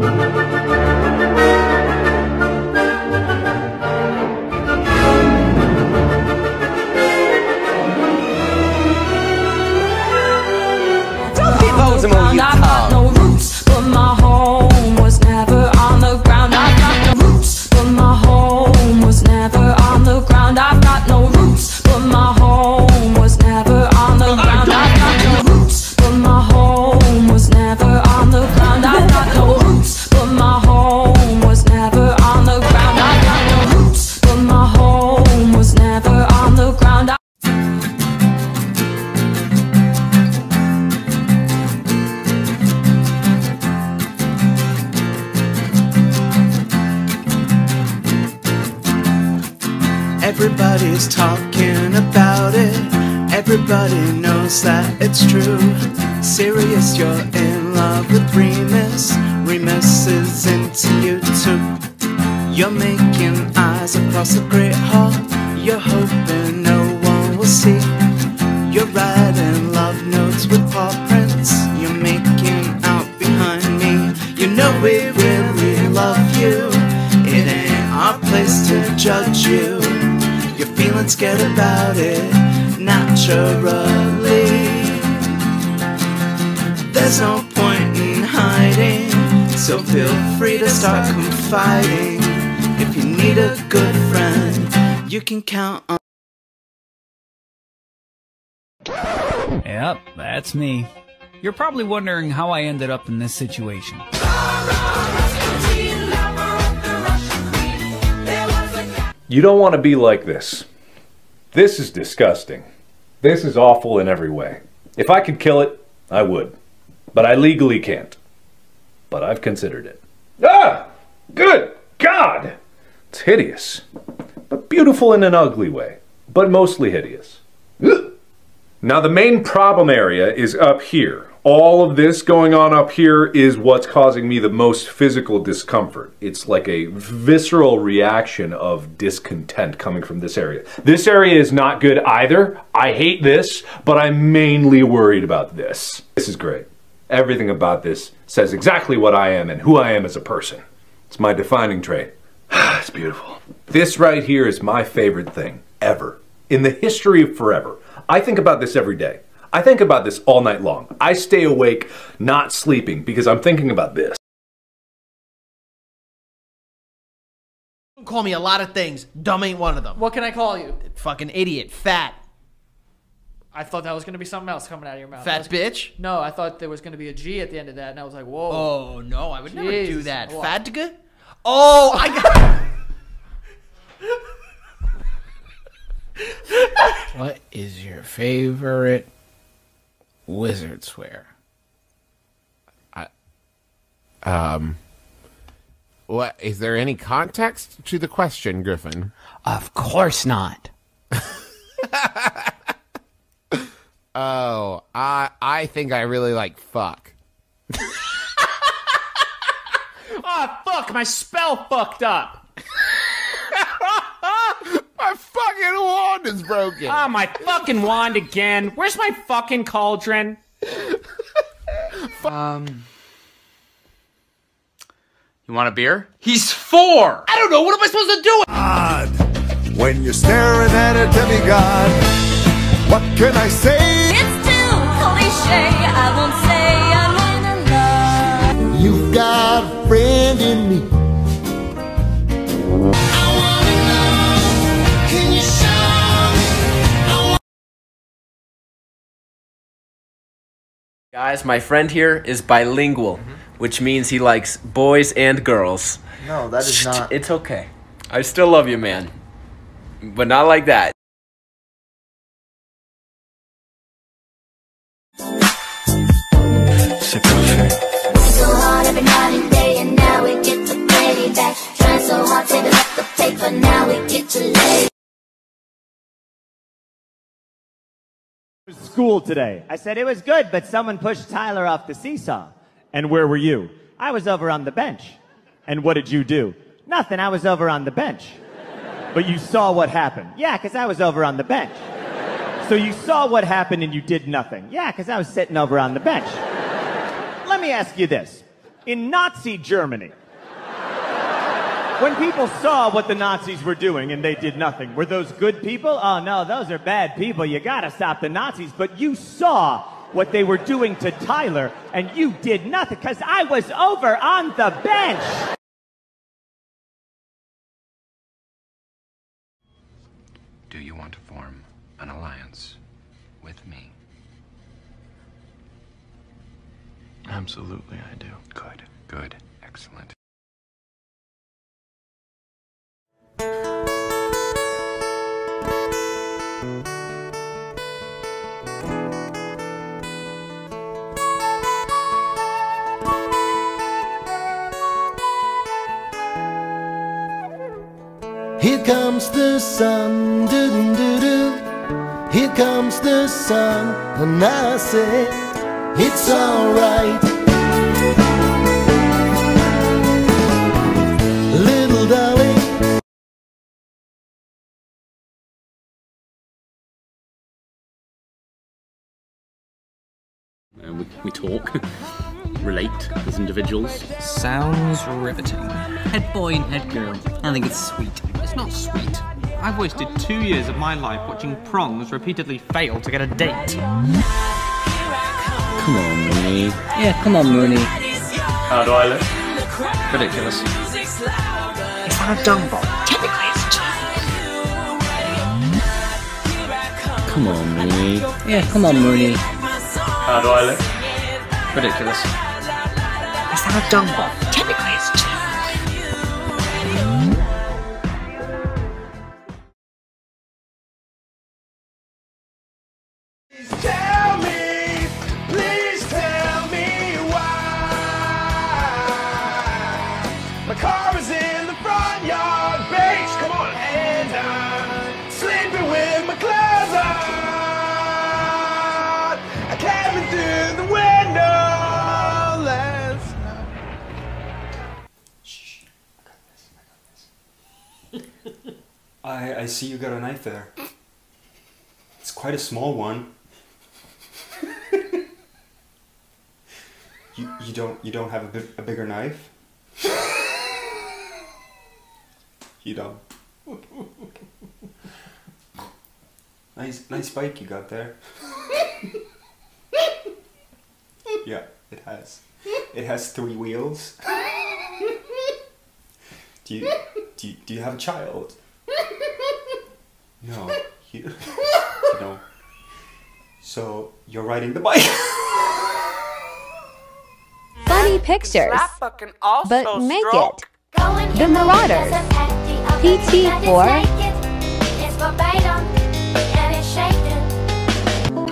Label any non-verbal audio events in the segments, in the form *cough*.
Pose love with Remus. Remus is into you too. You're making eyes across the great hall. You're hoping no one will see. You're writing love notes with paw prints. You're making out behind me. You know we really love you. It ain't our place to judge you. Your feelings get about it naturally. There's no hiding, so feel free to start confiding. If you need a good friend, you can count on. Yep, that's me. You're probably wondering how I ended up in this situation. You don't want to be like this. This is disgusting. This is awful in every way. If I could kill it, I would. But I legally can't. But I've considered it. Ah! Good God! It's hideous. But beautiful in an ugly way. But mostly hideous. Ugh. Now, the main problem area is up here. All of this going on up here is what's causing me the most physical discomfort. It's like a visceral reaction of discontent coming from this area. This area is not good either. I hate this, but I'm mainly worried about this. This is great. Everything about this says exactly what I am and who I am as a person. It's my defining trait. *sighs* it's beautiful. This right here is my favorite thing ever. In the history of forever. I think about this every day. I think about this all night long. I stay awake not sleeping because I'm thinking about this. You can Call me a lot of things. Dumb ain't one of them. What can I call you? Fucking idiot. Fat. I thought that was gonna be something else coming out of your mouth. I Fat was- bitch. No, I thought there was gonna be a G at the end of that, and I was like, whoa. Oh no, I would never do that. What? Fat Oh, I got. *laughs* What is your favorite wizard swear? I, um, what is there any context to the question, Griffin? Of course not. *laughs* Oh, I I think I really like fuck. Oh *laughs* fuck, my spell fucked up. *laughs* My fucking wand is broken. Oh my fucking wand again. Where's my fucking cauldron? *laughs* Um. You want a beer? He's four! I don't know. What am I supposed to do? When you're staring at a demigod, what can I say? It's too cliche. I won't say I'm in love. You've got a friend in me. Guys, my friend here is bilingual, mm-hmm. which means he likes boys and girls. No, that is not. It's okay. I still love you, man. But not like that. To up the paper, now we get to lay. school today. I said it was good, but someone pushed Tyler off the seesaw. And where were you? I was over on the bench. And what did you do? Nothing. I was over on the bench. But you saw what happened. Yeah, because I was over on the bench. So you saw what happened and you did nothing. Yeah, because I was sitting over on the bench. Let me ask you this. in Nazi Germany. When people saw what the Nazis were doing and they did nothing, were those good people? Oh no, those are bad people. You gotta stop the Nazis. But you saw what they were doing to Tyler and you did nothing because I was over on the bench. Do you want to form an alliance with me? Absolutely, I do. Good, good, excellent. Here comes the sun, doo doo doo. Here comes the sun, and I say it's alright. We, we talk, *laughs* relate as individuals. Sounds riveting. Head boy and head girl. I think it's sweet. It's not sweet. I've wasted two years of my life watching prongs repeatedly fail to get a date. Come on, Moony. Yeah, come on, Moony. How do I look? Ridiculous. It's that a dung bomb? Technically, it's Come on, Moony. Yeah, come on, Moony. How do I look? Ridiculous. Is that a dung? Technically, it's Tell see you got a knife there. It's quite a small one. you, you don't you don't have a, big, a bigger knife? You don't. nice nice bike you got there. yeah, it has. It has three wheels. Do you do you, do you have a child? No, *laughs* you, you don't. So you're riding the bike. *laughs* Funny pictures, but make it. The Marauders. PT for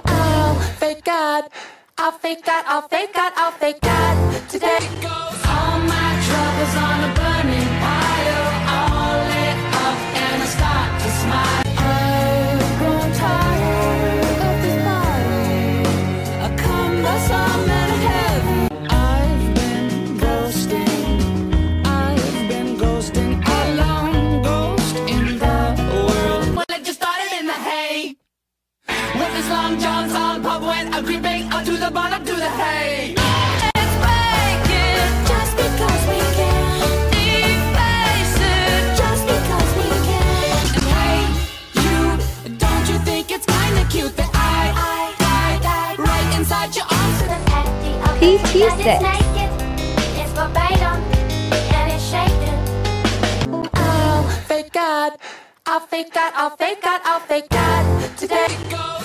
Oh, thank God. Oh, I'll fake God, oh, I'll fake God, oh, I'll fake God. Today cute that I, I, died right inside your arms? PT6. It's verbatim and it's shaking. Oh, thank God. I'll fake God, I'll fake God, I'll fake God. Today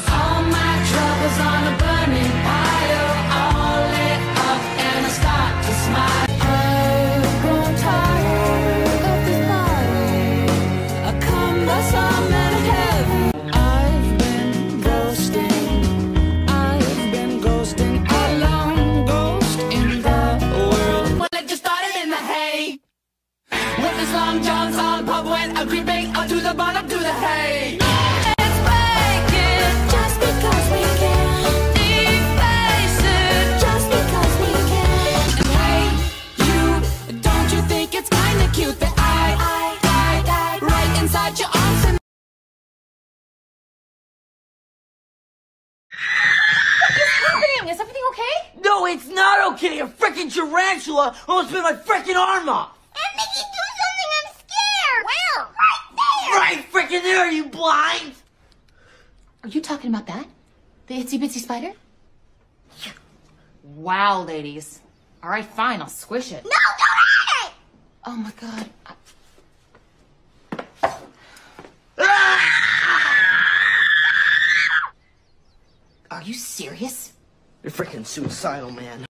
With his long johns on, pub went a creeping up to the bottom to the hay. It's breaking just because we can. Deface it just because we can. And hey, you, don't you think it's kinda cute that I, I died right inside your arms and What is happening? Is everything okay? No, it's not okay. A freaking tarantula almost bit my freaking arm off. And Mickey, do something. I'm scared. Where? Right there. Right freaking there, you blind. Are you talking about that? The itsy bitsy spider? Wow, ladies. All right, fine. I'll squish it. No, don't hurt it. Oh my god. Are you serious? You're freaking suicidal, man.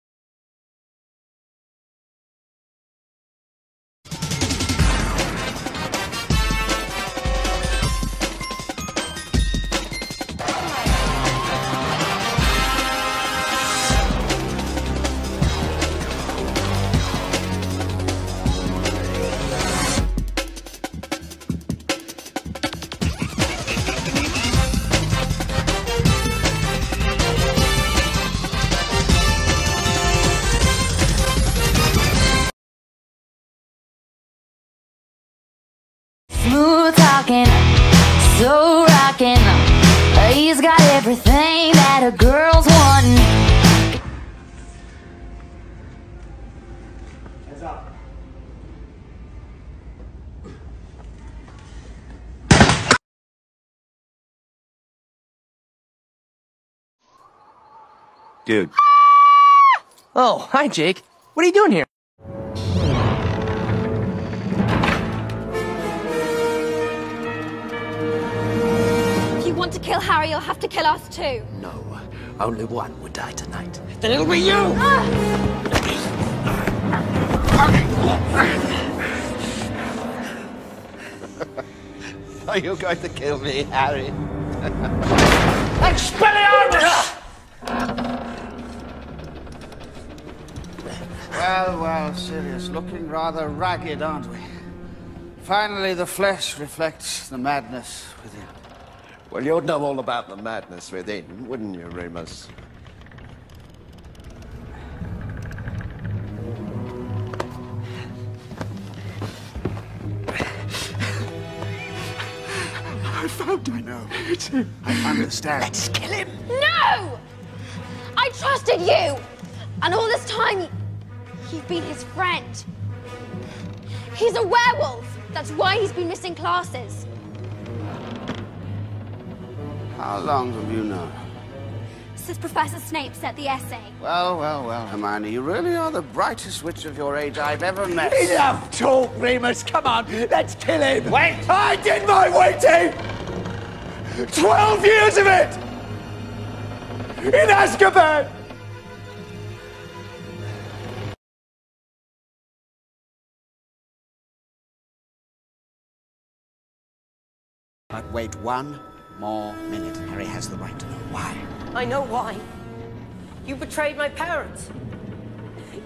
Dude. Oh, hi, Jake. What are you doing here? If you want to kill Harry, you'll have to kill us too. No, only one would die tonight. Then it'll be you. *laughs* Are you going to kill me, Harry? *laughs* Expelliarmus! Well, well, Sirius, looking rather ragged, aren't we? Finally, the flesh reflects the madness within. Well, you'd know all about the madness within, wouldn't you, Remus? I found him. I know. It's him. I understand. Let's kill him. No! I trusted you! And all this time, you've been his friend. He's a werewolf. That's why he's been missing classes. How long have you known? Since Professor Snape said the essay. Well, well, well, Hermione, you really are the brightest witch of your age I've ever met. Enough talk, Remus. Come on, let's kill him. Wait! I did my waiting. Twelve years of it in Azkaban. Wait one more minute. Harry has the right to know why. I know why. You betrayed my parents.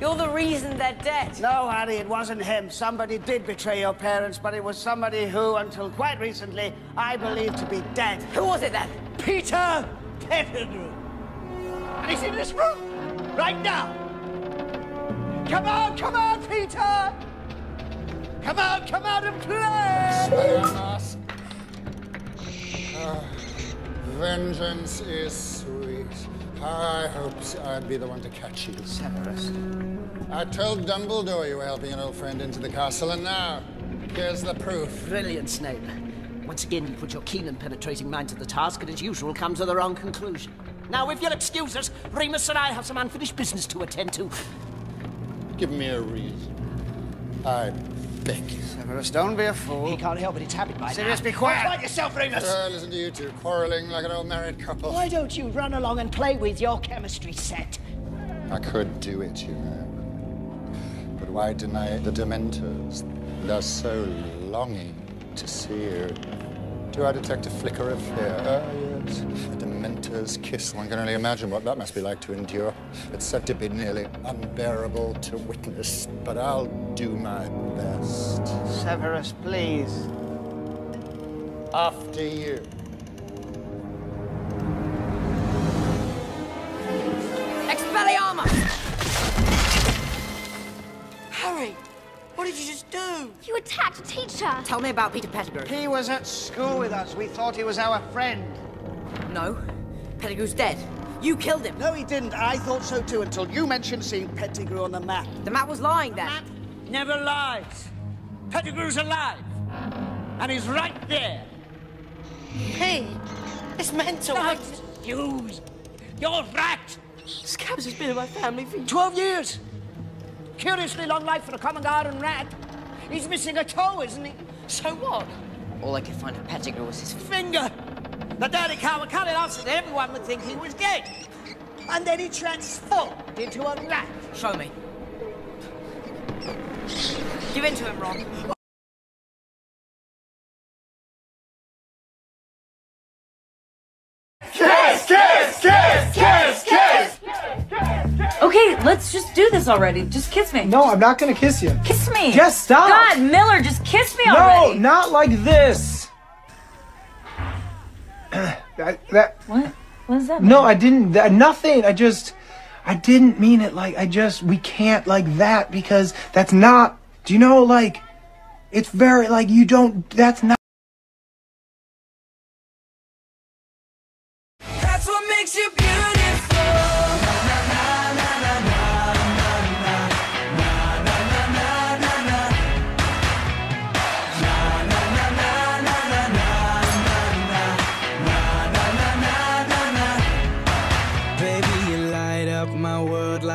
You're the reason they're dead. No, Harry, it wasn't him. Somebody did betray your parents, but it was somebody who, until quite recently, I believed to be dead. Who was it then? Peter Pettigrew. And he's in this room right now. Come on, come on, Peter. Come on, come out and play. Ah, vengeance is sweet. I hoped I'd be the one to catch you. Severus. I told Dumbledore you were helping an old friend into the castle, and now, here's the proof. Brilliant, Snape. Once again, you put your keen and penetrating mind to the task, and as usual, come to the wrong conclusion. Now, if you'll excuse us, Remus and I have some unfinished business to attend to. Give me a reason. I beg you. Severus, don't be a fool. He can't help it, it's habit by Sirius, now. be quiet. Quiet yourself, Remus! Uh, listen to you two, quarreling like an old married couple. Why don't you run along and play with your chemistry set? I could do it, you know. But why deny the Dementors? They're so longing to see you. Do I detect a flicker of fear? Ah, yes. A Dementor's kiss. One can only imagine what that must be like to endure. It's said to be nearly unbearable to witness, but I'll do my best. Severus, please. After you. Expelliarmus! Harry, what did you just do? You attacked a teacher. Tell me about Peter Pettigrew. He was at school with us. We thought he was our friend. No, Pettigrew's dead. You killed him. No, he didn't. I thought so too until you mentioned seeing Pettigrew on the map. The map was lying then. Map never lies. Pettigrew's alive. And he's right there. Hey, it's mental. Not excuse. You're rat. Scabs has been in my family for 12 years. Curiously long life for a common garden rat. He's missing a toe, isn't he? So what? All I could find of Pettigrew was his Finger. The dirty cow cut it off so that everyone would think he was dead. And then he transformed into a rat. Show me. Give in to him, Ron. Kiss, kiss, kiss, kiss, kiss! Okay, let's just do this already. Just kiss me. No, I'm not gonna kiss you. Kiss me. Just stop. God, Miller, just kiss me no, already. not like this. *clears throat* that, that. What? What is that? No, I didn't. That, nothing. I just. I didn't mean it like I just. We can't like that because that's not. Do you know like? It's very like you don't. That's not.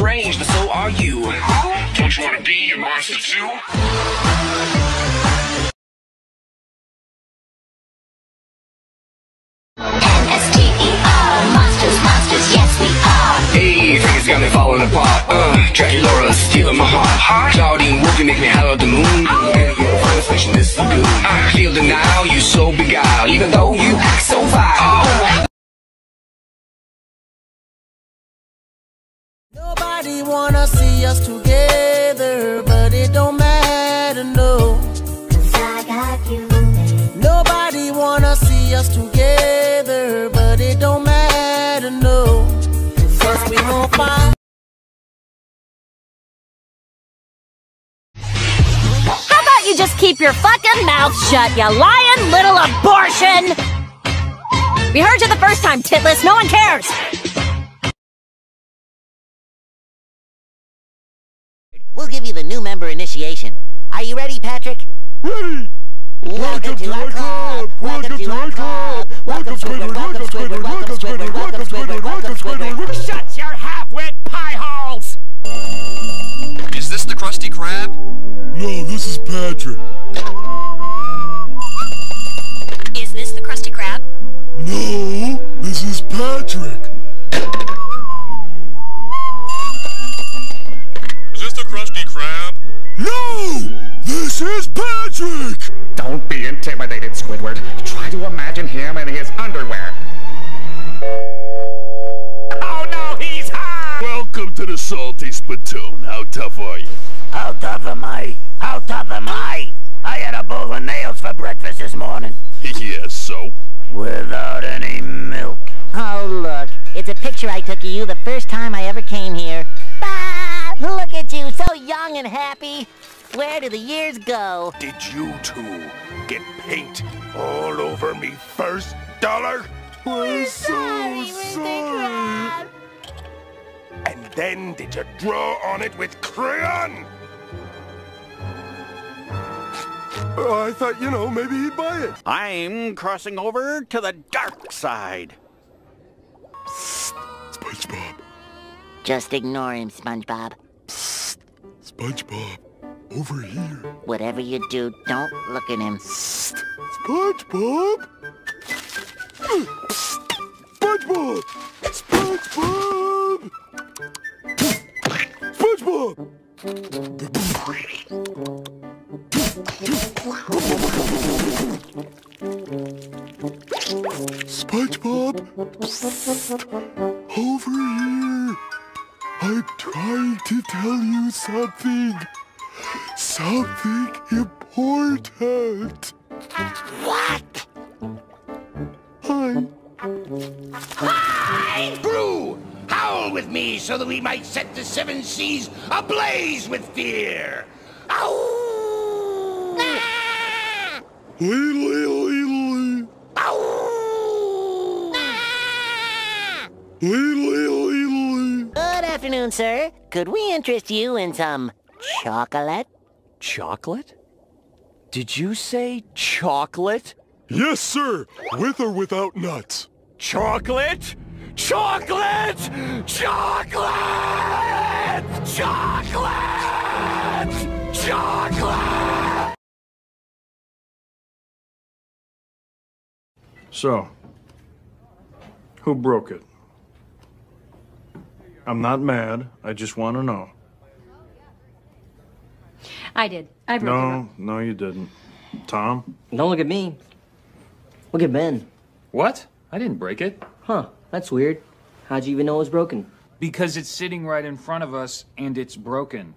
Strange, but so are you. Don't you wanna be a monster too? M-S-T-E-R, monsters, monsters, yes we are. Hey, Vegas got me falling apart. Uh, Dracula stealing my heart. Clawdeen Wolfie make me holler at the moon. Finest fish in this lagoon. I feel denial, you so beguiled, even though you act so vile. Nobody wanna see us together, but it don't matter, no. Cause I got you. Nobody wanna see us together, but it don't matter, no. Cause we won't find. How about you just keep your fucking mouth shut, you lying little abortion? We heard you the first time, titless. No one cares. Member initiation. Are you ready, Patrick? Ready! Welcome to our club! Welcome to our club! Welcome Squidward! Welcome Squidward! Welcome Squidward! Welcome Squidward! Welcome Squidward! Shut your half-wit pie holes! Is this the Krusty Krab? No, this is Patrick. Is this the Krusty Krab? No, this is Patrick. This is Patrick. Don't be intimidated, Squidward. Try to imagine him in his underwear. Oh no, he's hot! Welcome to the Salty Spittoon. How tough are you? How tough am I? How tough am I? I had a bowl of nails for breakfast this morning. *laughs* yes, so? Without any milk. Oh, look. It's a picture I took of you the first time I ever came here. Bah! Look at you, so young and happy. Where do the years go? Did you two get paint all over me first dollar? We're so sorry. And then did you draw on it with crayon? Uh, I thought, you know, maybe he'd buy it. I'm crossing over to the dark side. SpongeBob. Just ignore him, SpongeBob. SpongeBob. Over here. Whatever you do, don't look at him. SpongeBob. SpongeBob. SpongeBob. SpongeBob. SpongeBob. Set the seven seas ablaze with fear! Ow! Lee, lee, lee, lee. Lee, lee, lee, lee. Good afternoon, sir. Could we interest you in some chocolate? Chocolate? Did you say chocolate? Yes, sir. With or without nuts. Chocolate? Chocolate! Chocolate! Chocolate! Chocolate! So, who broke it? I'm not mad. I just want to know. I did. I broke it. No, no, you didn't. Tom? Don't look at me. Look at Ben. What? I didn't break it. Huh, that's weird. How'd you even know it was broken? Because it's sitting right in front of us and it's broken.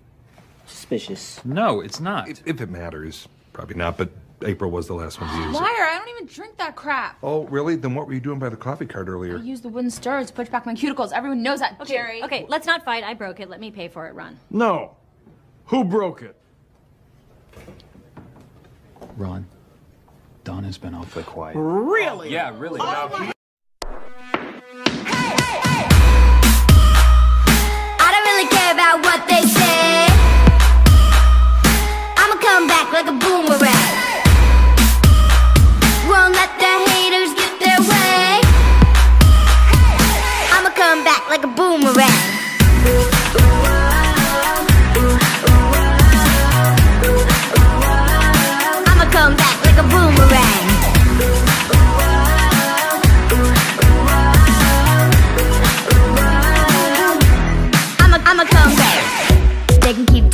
Suspicious. No, it's not. If, if it matters. Probably not, but April was the last one to use it. Liar, I don't even drink that crap. Oh, really? Then what were you doing by the coffee cart earlier? I earlier? used the wooden stirrer to push back my cuticles. Everyone knows that, Okay, Jerry. okay, let's not fight. I broke it. Let me pay for it, Ron. No. Who broke it? Ron, Don has been awfully quiet. Really? Yeah, really. Oh I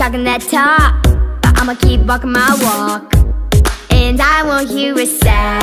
talking that talk, but I'ma keep walking my walk. And I won't hear a sound.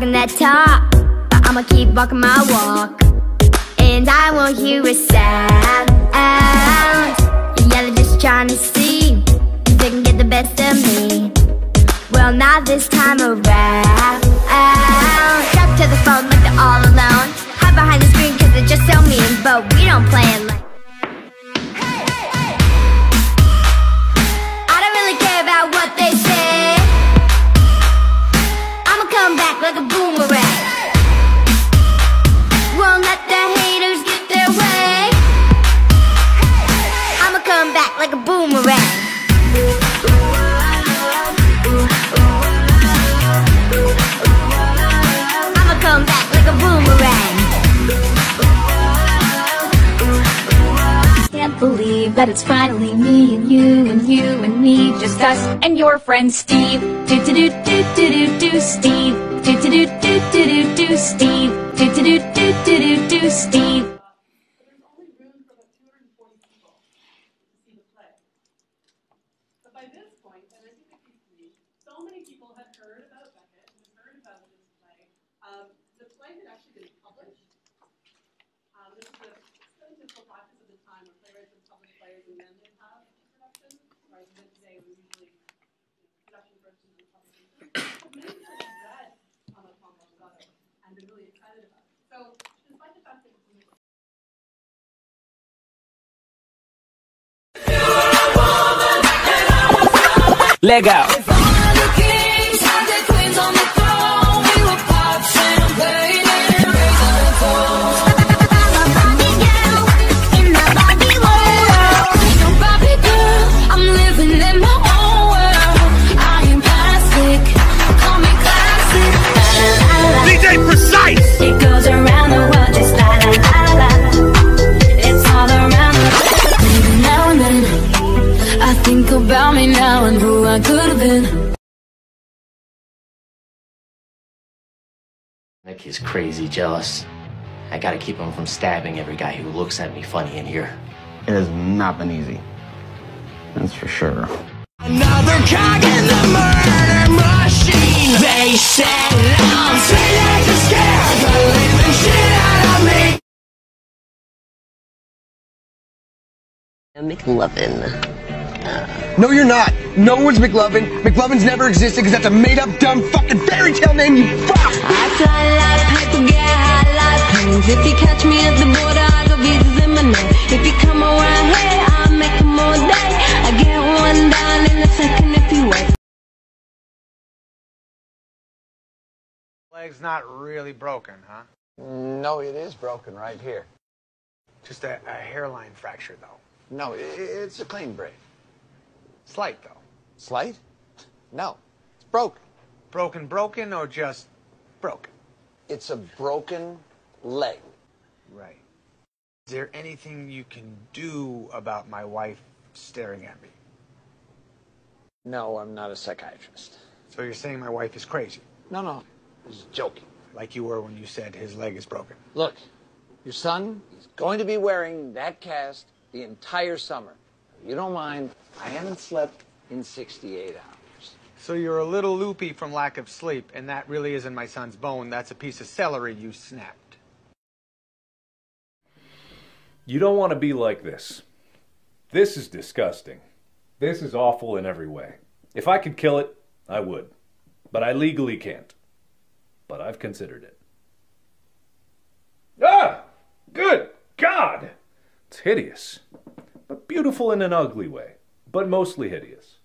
Talking that talk, but I'ma keep walking my walk. And I won't hear a sound. Yeah, they're just trying to see if they can get the best of me. Well, not this time around. Strapped to the phone like they're all alone. Hide behind the screen cause they're just so mean. But we don't play it like. That it's finally me and you and you and me, just us and your friend Steve. Do do do do do do do Steve. Do do do do do do do Steve. Do do do do do do do Steve. But by this point, and I think it used to be, so many people had heard about Beckett and heard about this play. Um, the play had actually been published. Um, this is the typical practice at the time where playwrights would publish plays and then they'd have production, whereas then today it was usually you know, production first and then publication. Many people have read Thomas Cromwell's letter and been really excited about. So Nick is crazy jealous. I gotta keep him from stabbing every guy who looks at me funny in here. It has not been easy. That's for sure. Another cog in the murder machine. They said I'm saying to scare the living shit out of me. McLovin. No, you're not. No one's McLovin. McLovin's never existed because that's a made up, dumb fucking fairy tale name, you fuck! I fly like paper, get high like planes. If you catch me at the border, I go visas in my name. If you come around here, I'll make them all day. I get one down in a second if you wait. Leg's not really broken, huh? No, it is broken right here. Just a, a hairline fracture, though. No, i it's a clean break. Slight, though. Slight? No, it's broken. Broken, broken, or just broken? It's a broken leg. Right. Is there anything you can do about my wife staring at me? No, I'm not a psychiatrist. So you're saying my wife is crazy? No, no, I was joking. Like you were when you said his leg is broken. Look, your son is going to be wearing that cast the entire summer. If you don't mind, I haven't slept in 68 hours. So you're a little loopy from lack of sleep, and that really isn't my son's bone. That's a piece of celery you snapped. You don't want to be like this. This is disgusting. This is awful in every way. If I could kill it, I would. But I legally can't. But I've considered it. Ah! Good God! It's hideous. But beautiful in an ugly way. But mostly hideous.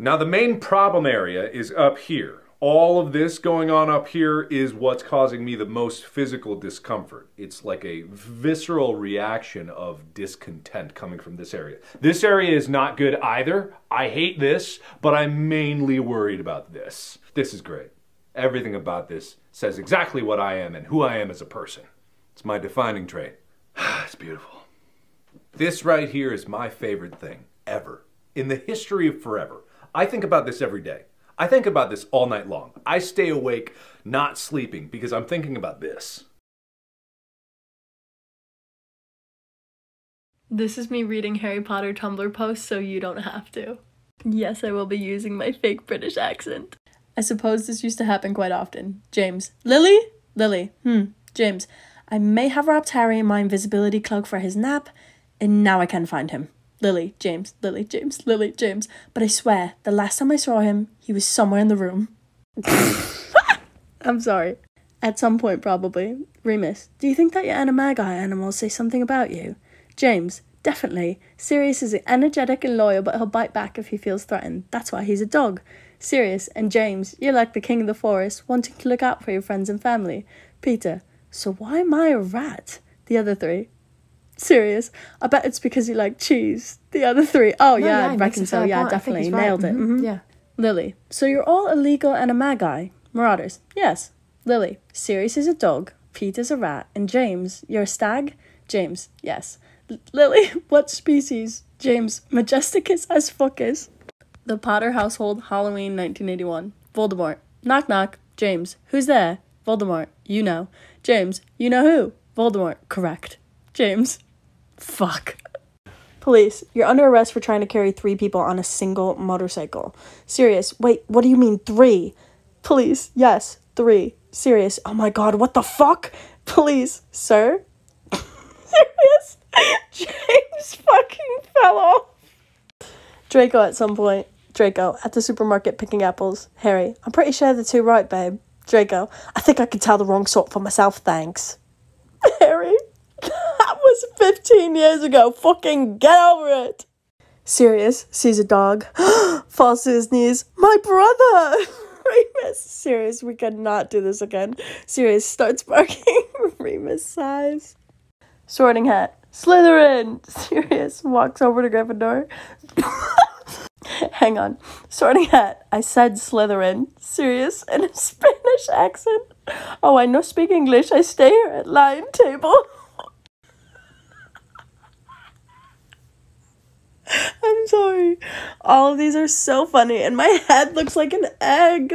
Now, the main problem area is up here. All of this going on up here is what's causing me the most physical discomfort. It's like a visceral reaction of discontent coming from this area. This area is not good either. I hate this, but I'm mainly worried about this. This is great. Everything about this says exactly what I am and who I am as a person. It's my defining trait. *sighs* it's beautiful. This right here is my favorite thing ever in the history of forever. I think about this every day. I think about this all night long. I stay awake not sleeping because I'm thinking about this. This is me reading Harry Potter Tumblr posts so you don't have to. Yes, I will be using my fake British accent. I suppose this used to happen quite often. James. Lily? Lily. Hmm. James. I may have wrapped Harry in my invisibility cloak for his nap, and now I can find him. Lily, James, Lily, James, Lily, James. But I swear, the last time I saw him, he was somewhere in the room. *laughs* I'm sorry. At some point, probably. Remus, do you think that your animagi animals say something about you? James, definitely. Sirius is energetic and loyal, but he'll bite back if he feels threatened. That's why he's a dog. Sirius and James, you're like the king of the forest, wanting to look out for your friends and family. Peter, so why am I a rat? The other three. Sirius, I bet it's because you like cheese. The other three. Oh, No, yeah, yeah, I reckon so. Yeah, point. Definitely. right. Nailed it. Mhm, Mhm. yeah. Lily, so you're all illegal animagi. Marauders? Yes. Lily, Sirius is a dog, Peter's a rat, and James, you're a stag? James, yes. L- Lily, *laughs* what species? James, majesticus as fuckers. The Potter household, Halloween 1981. Voldemort. Knock knock. James, who's there? Voldemort, you know. James, you know who? Voldemort, correct. James, fuck. Police, you're under arrest for trying to carry three people on a single motorcycle. Sirius, wait, what do you mean three? Police, yes, three. Sirius, oh my god, what the fuck? Police, sir? *laughs* Sirius, James fucking fell off. Draco at some point. Draco at the supermarket picking apples. Harry, I'm pretty sure the two right, babe. Draco, I think I can tell the wrong sort for myself, thanks. *laughs* Harry, was 15 years ago. Fucking get over it. Sirius sees a dog, *gasps* falls to his knees. My brother! *laughs* Remus. Sirius, we cannot do this again. Sirius starts barking. *laughs* Remus sighs. Sorting hat. Slytherin! *laughs* Sirius walks over to Gryffindor. Hang on. Sorting hat. I said Slytherin. Sirius in a Spanish accent. Oh, I no speak English. I stay here at line table. *laughs* I'm sorry. All of these are so funny, and my *laughs* head looks like an egg.